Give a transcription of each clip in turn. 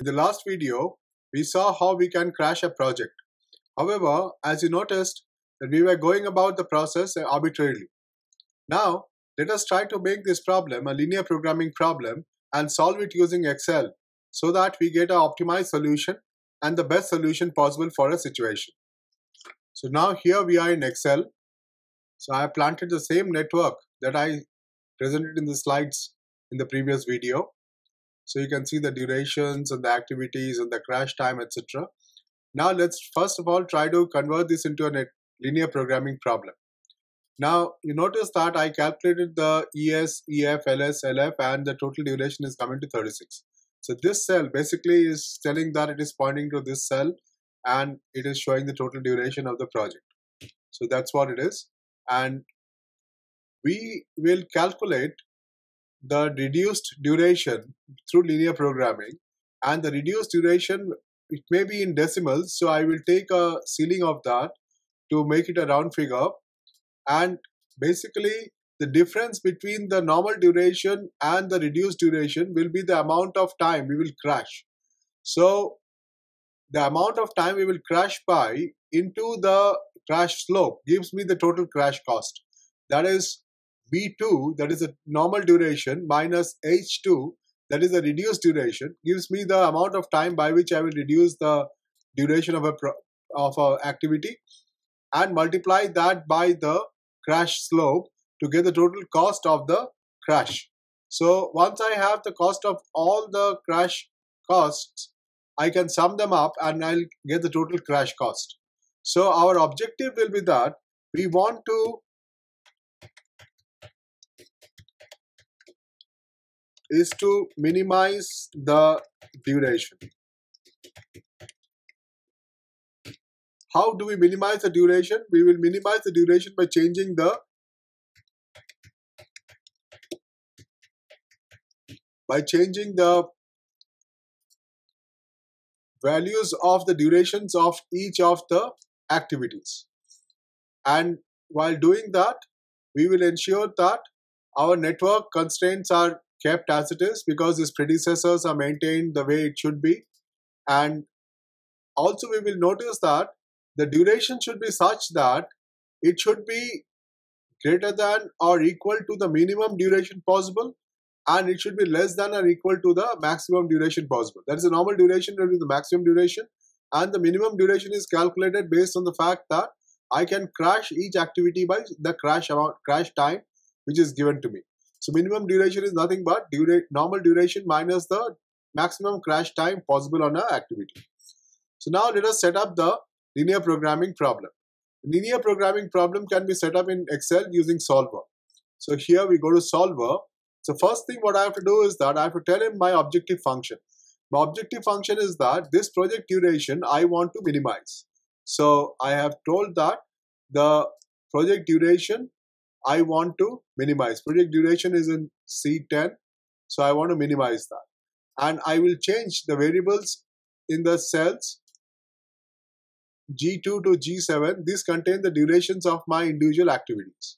In the last video, we saw how we can crash a project. However, as you noticed, that we were going about the process arbitrarily. Now, let us try to make this problem a linear programming problem and solve it using Excel so that we get an optimized solution and the best solution possible for a situation. So now here we are in Excel. So I have planted the same network that I presented in the slides in the previous video. So you can see the durations and the activities and the crash time, etc. Now let's first of all try to convert this into a linear programming problem. Now you notice that I calculated the ES, EF, LS, LF and the total duration is coming to 36. So this cell basically is telling that it is pointing to this cell and it is showing the total duration of the project. So that's what it is. And we will calculate the reduced duration through linear programming and the reduced duration it may be in decimals so i will take a ceiling of that to make it a round figure. And basically the difference between the normal duration and the reduced duration will be the amount of time we will crash. So the amount of time we will crash by into the crash slope gives me the total crash cost. That is B2, that is a normal duration, minus H2, that is a reduced duration, gives me the amount of time by which I will reduce the duration of a of a activity and multiply that by the crash slope to get the total cost of the crash. So once I have the cost of all the crash costs, I can sum them up and I'll get the total crash cost. So our objective will be that we want to is to minimize the duration. How do we minimize the duration? We will minimize the duration by changing the by changing the values of the durations of each of the activities. And while doing that, we will ensure that our network constraints are kept as it is because its predecessors are maintained the way it should be. And also we will notice that the duration should be such that it should be greater than or equal to the minimum duration possible and it should be less than or equal to the maximum duration possible. That is the normal duration will be the maximum duration and the minimum duration is calculated based on the fact that I can crash each activity by the crash amount, crash time which is given to me. So minimum duration is nothing but dura normal duration minus the maximum crash time possible on an activity. So now let us set up the linear programming problem. Linear programming problem can be set up in Excel using solver. So here we go to solver. So first thing what I have to do is that I have to tell him my objective function. My objective function is that this project duration I want to minimize. So I have told that the project duration I want to minimize. Project duration is in C10, so I want to minimize that. And I will change the variables in the cells G2 to G7. These contain the durations of my individual activities.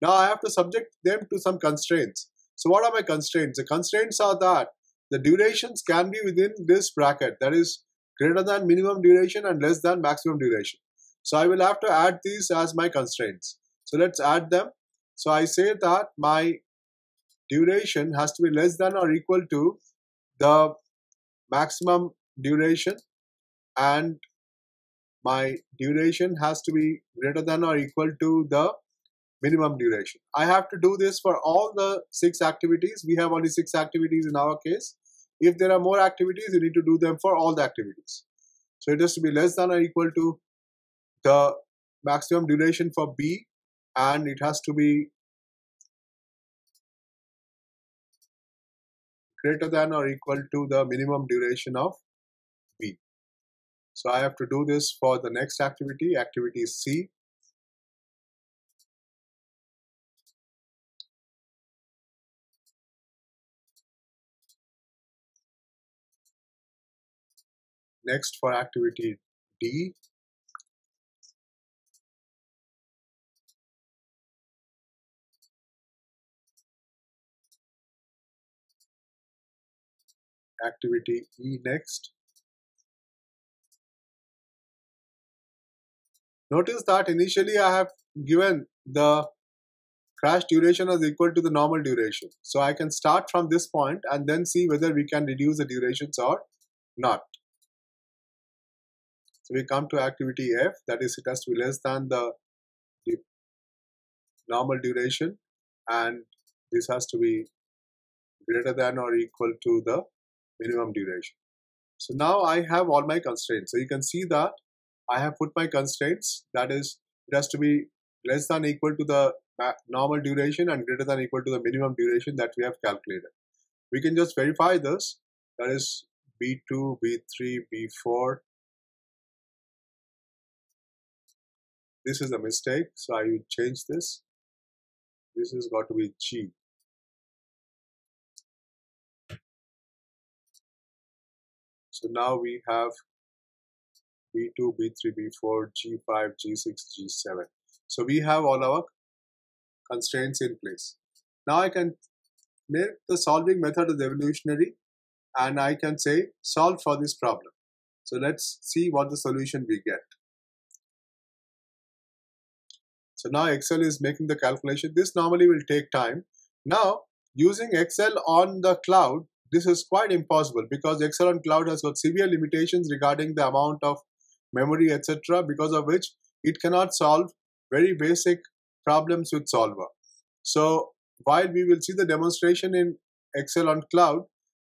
Now I have to subject them to some constraints. So what are my constraints? The constraints are that the durations can be within this bracket that is greater than minimum duration and less than maximum duration. So I will have to add these as my constraints. So let's add them. So I say that my duration has to be less than or equal to the maximum duration and my duration has to be greater than or equal to the minimum duration. I have to do this for all the six activities. We have only six activities in our case. If there are more activities, you need to do them for all the activities. So it has to be less than or equal to the maximum duration for B and it has to be greater than or equal to the minimum duration of B. So I have to do this for the next activity, activity C. Next for activity D, activity E next. Notice that initially I have given the crash duration is equal to the normal duration. So I can start from this point and then see whether we can reduce the durations or not. So we come to activity F, that is it has to be less than the, the normal duration and this has to be greater than or equal to the minimum duration. So now I have all my constraints. So you can see that I have put my constraints that is it has to be less than equal to the normal duration and greater than equal to the minimum duration that we have calculated. We can just verify this that is B2, B3, B4. This is a mistake so I will change this. This has got to be G. So now we have B2, B3, B4, G5, G6, G7. So we have all our constraints in place. Now I can make the solving method as evolutionary and I can say solve for this problem. So let's see what the solution we get. So now Excel is making the calculation. This normally will take time. Now using Excel on the cloud, this is quite impossible because Excel on cloud has got severe limitations regarding the amount of memory, etc. Because of which it cannot solve very basic problems with solver. So while we will see the demonstration in Excel on cloud,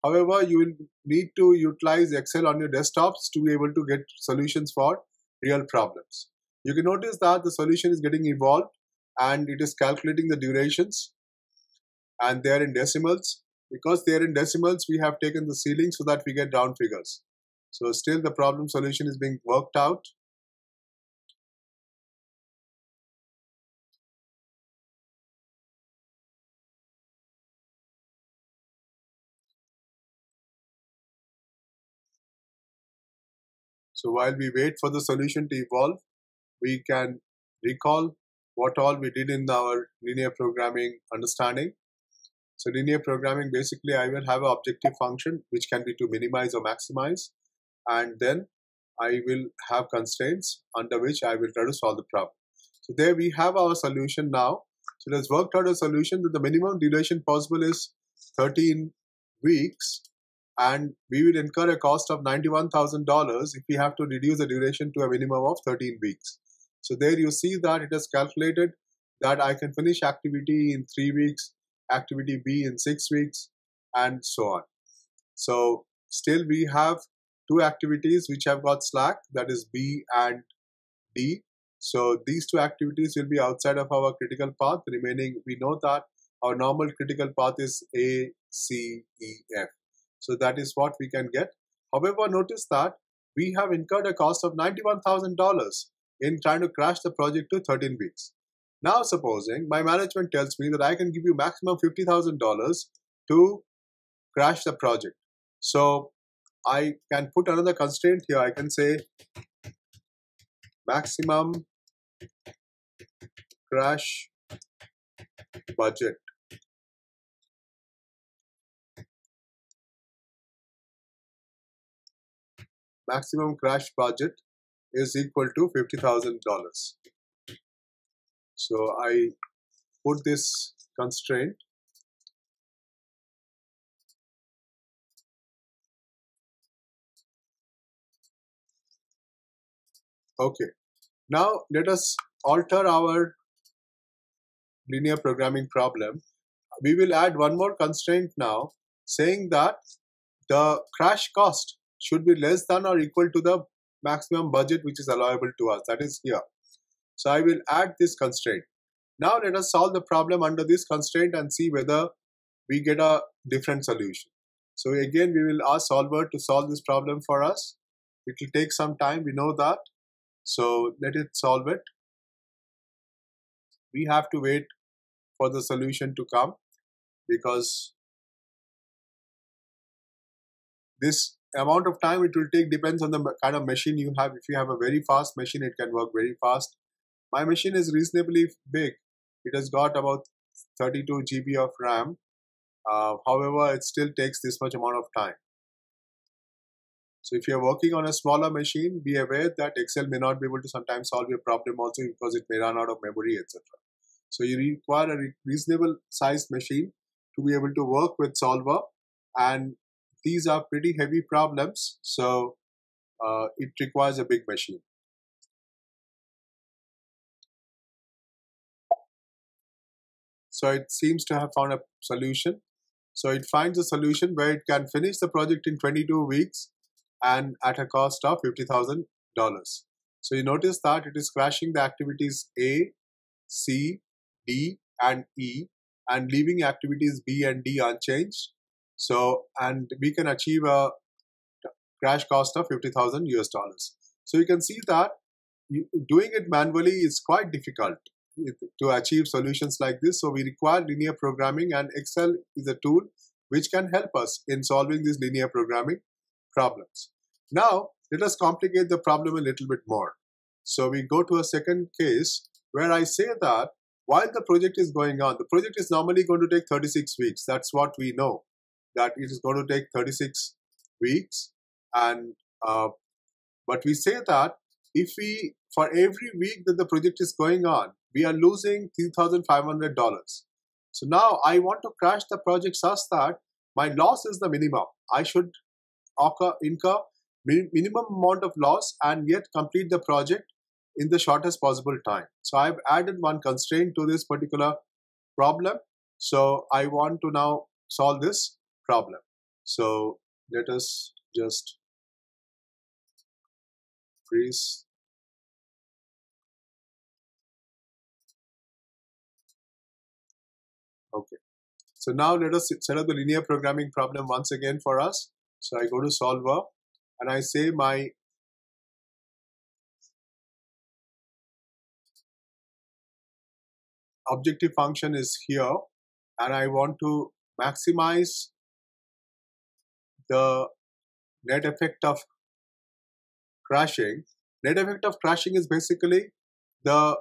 however, you will need to utilize Excel on your desktops to be able to get solutions for real problems. You can notice that the solution is getting evolved and it is calculating the durations and they are in decimals. Because they are in decimals, we have taken the ceiling so that we get round figures. So still the problem solution is being worked out. So while we wait for the solution to evolve, we can recall what all we did in our linear programming understanding. So linear programming, basically I will have an objective function which can be to minimize or maximize and then I will have constraints under which I will try to solve the problem. So there we have our solution now. So let's work out a solution that the minimum duration possible is 13 weeks and we will incur a cost of $91,000 if we have to reduce the duration to a minimum of 13 weeks. So there you see that it has calculated that I can finish activity in 3 weeks, activity B in 6 weeks and so on. So still we have two activities which have got slack that is B and D. So these two activities will be outside of our critical path. Remaining, we know that our normal critical path is A, C, E, F. So that is what we can get. However, notice that we have incurred a cost of $91,000 in trying to crash the project to 13 weeks. Now supposing my management tells me that I can give you maximum $50,000 to crash the project. So I can put another constraint here. I can say maximum crash budget. Maximum crash budget is equal to $50,000. So I put this constraint Okay. Now let us alter our linear programming problem. We will add one more constraint now saying that the crash cost should be less than or equal to the maximum budget which is allowable to us that is here. So I will add this constraint. Now let us solve the problem under this constraint and see whether we get a different solution. So again we will ask solver to solve this problem for us. It will take some time we know that so let it solve it. We have to wait for the solution to come because this amount of time it will take depends on the kind of machine you have. If you have a very fast machine, it can work very fast. My machine is reasonably big. It has got about 32 GB of RAM. Uh, however, it still takes this much amount of time. So if you're working on a smaller machine, be aware that Excel may not be able to sometimes solve your problem also because it may run out of memory, etc. So you require a reasonable sized machine to be able to work with Solver and these are pretty heavy problems. So uh, it requires a big machine. So it seems to have found a solution. So it finds a solution where it can finish the project in 22 weeks and at a cost of $50,000. So you notice that it is crashing the activities A, C, D and E and leaving activities B and D unchanged. So, and we can achieve a crash cost of 50,000 US dollars. So you can see that doing it manually is quite difficult to achieve solutions like this. So we require linear programming and Excel is a tool which can help us in solving these linear programming problems. Now, let us complicate the problem a little bit more. So we go to a second case where I say that while the project is going on, the project is normally going to take 36 weeks. That's what we know, that it is going to take 36 weeks. And uh, but we say that if we, for every week that the project is going on, we are losing $3,500. So now I want to crash the project such that my loss is the minimum. I should occur, incur minimum amount of loss and yet complete the project in the shortest possible time. So I've added one constraint to this particular problem. So I want to now solve this problem. So let us just freeze So now let us set up the linear programming problem once again for us. So I go to solver and I say my objective function is here and I want to maximize the net effect of crashing. Net effect of crashing is basically the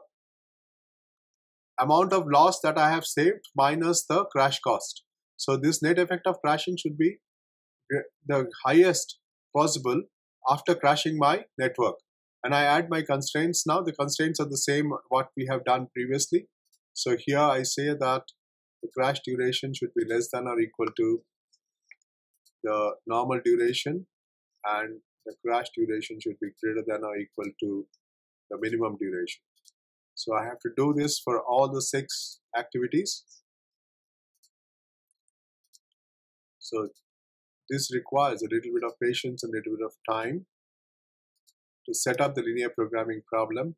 amount of loss that I have saved minus the crash cost. So this net effect of crashing should be the highest possible after crashing my network. And I add my constraints now. The constraints are the same what we have done previously. So here I say that the crash duration should be less than or equal to the normal duration and the crash duration should be greater than or equal to the minimum duration. So I have to do this for all the six activities. So this requires a little bit of patience and a little bit of time to set up the linear programming problem.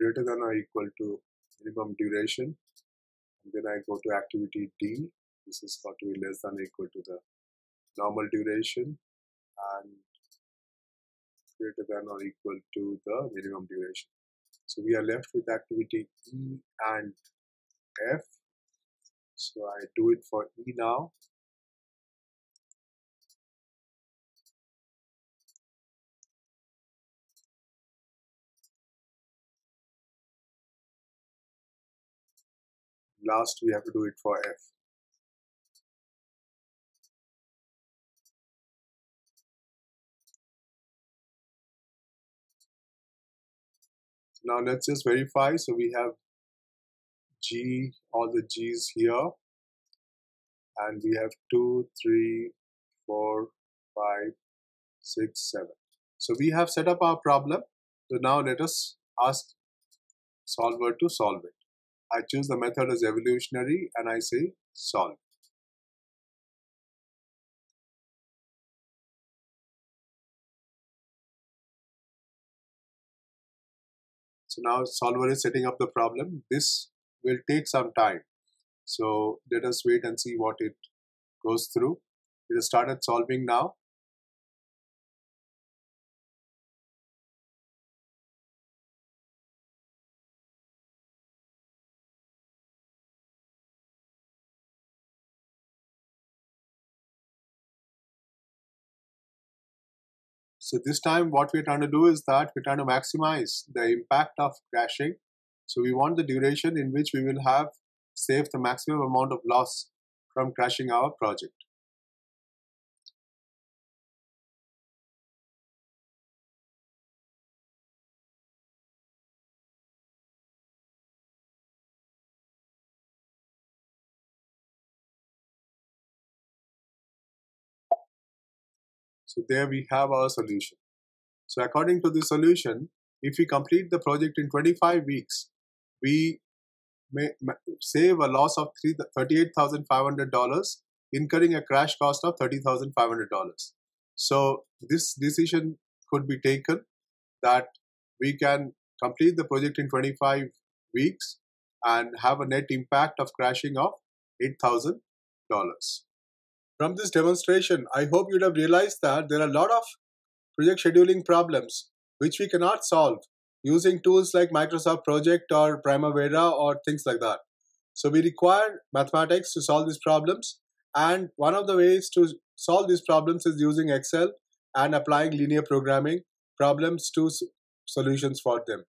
greater than or equal to minimum duration then I go to activity D. This is got to be less than equal to the normal duration and greater than or equal to the minimum duration. So we are left with activity E and F. So I do it for E now. Last we have to do it for f. Now let's just verify. So we have G, all the G's here. And we have 2, 3, 4, 5, 6, 7. So we have set up our problem. So now let us ask solver to solve it. I choose the method as evolutionary and I say solve. So now solver is setting up the problem. This will take some time. So let us wait and see what it goes through. It has started solving now. So this time what we're trying to do is that we're trying to maximize the impact of crashing. So we want the duration in which we will have saved the maximum amount of loss from crashing our project. So there we have our solution. So according to the solution, if we complete the project in 25 weeks, we may save a loss of $38,500, incurring a crash cost of $30,500. So this decision could be taken that we can complete the project in 25 weeks and have a net impact of crashing of $8,000. From this demonstration, I hope you'd have realized that there are a lot of project scheduling problems which we cannot solve using tools like Microsoft Project or Primavera or things like that. So we require mathematics to solve these problems. And one of the ways to solve these problems is using Excel and applying linear programming problems to solutions for them.